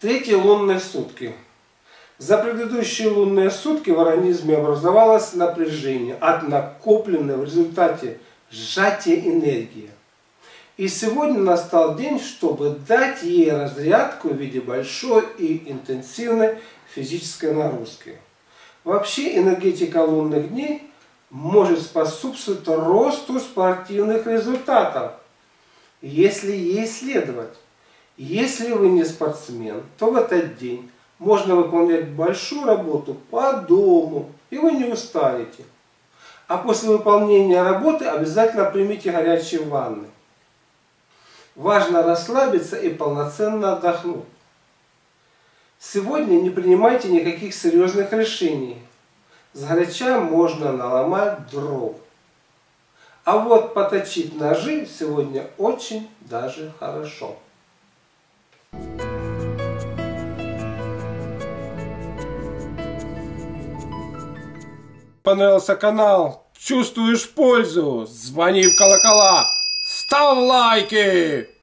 Третьи лунные сутки. За предыдущие лунные сутки в организме образовалось напряжение от накопленной в результате сжатия энергии. И сегодня настал день, чтобы дать ей разрядку в виде большой и интенсивной физической нагрузки. Вообще энергетика лунных дней может способствовать росту спортивных результатов, если ей следовать. Если вы не спортсмен, то в этот день можно выполнять большую работу по дому, и вы не устанете. А после выполнения работы обязательно примите горячие ванны. Важно расслабиться и полноценно отдохнуть. Сегодня не принимайте никаких серьезных решений. С горяча можно наломать дров. А вот поточить ножи сегодня очень даже хорошо. Понравился канал? Чувствуешь пользу? Звони в колокола, ставь лайки!